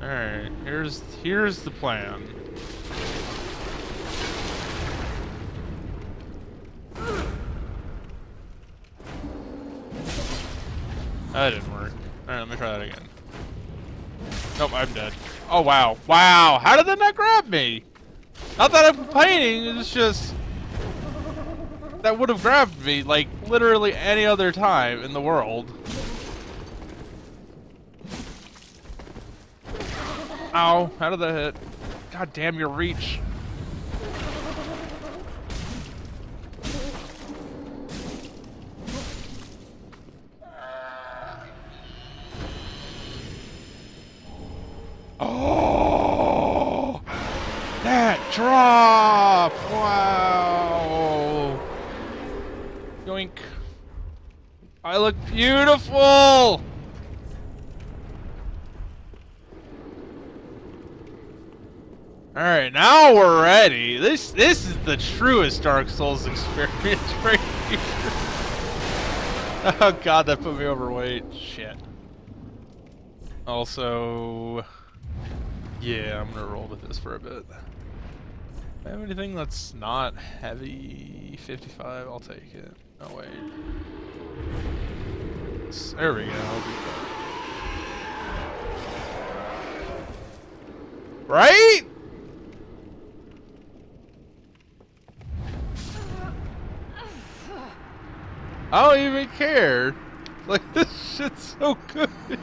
Alright, here's here's the plan. That didn't work. Alright, let me try that again. Nope, I'm dead. Oh wow. Wow! How did that not grab me? Not that I'm complaining, it's just that would have grabbed me like literally any other time in the world. Ow, how did that hit? God damn your reach. Oh! That drop! Wow! Yoink. I look beautiful! Alright, now we're ready. This this is the truest Dark Souls experience right here. oh god, that put me overweight. Shit. Also, yeah, I'm gonna roll with this for a bit. I have anything that's not heavy? 55, I'll take it. Oh wait. There we go. Right? I don't even care. Like, this shit's so good.